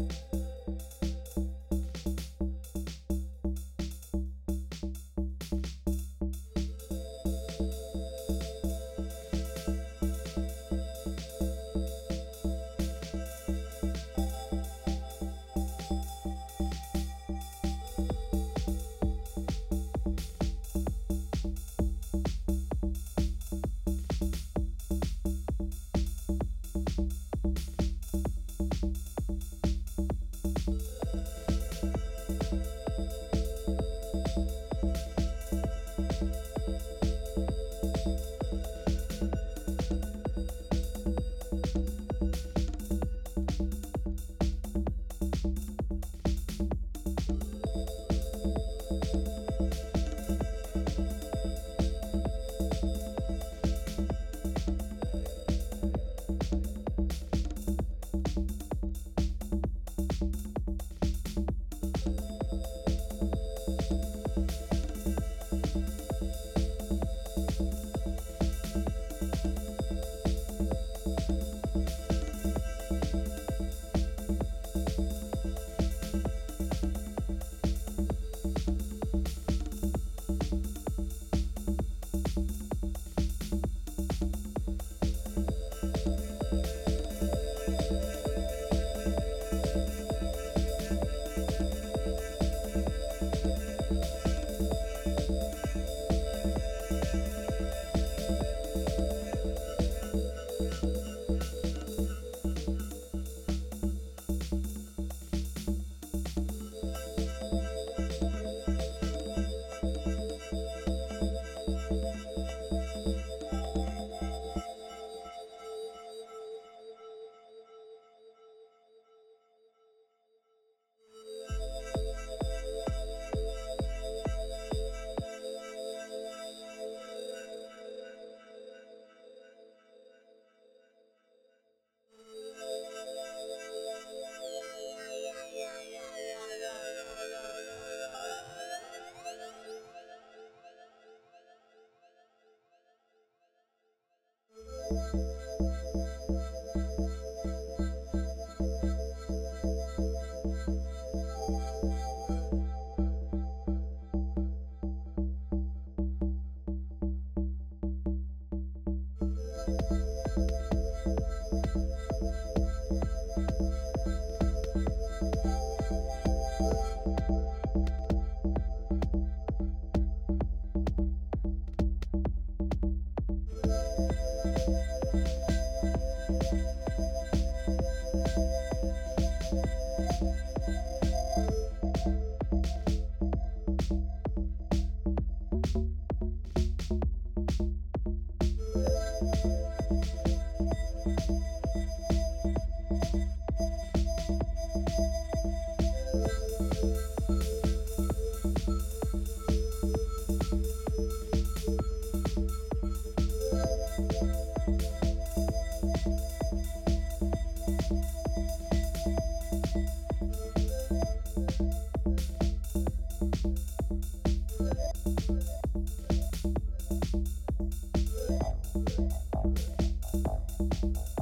Música you Thank Thank you. バイバイ。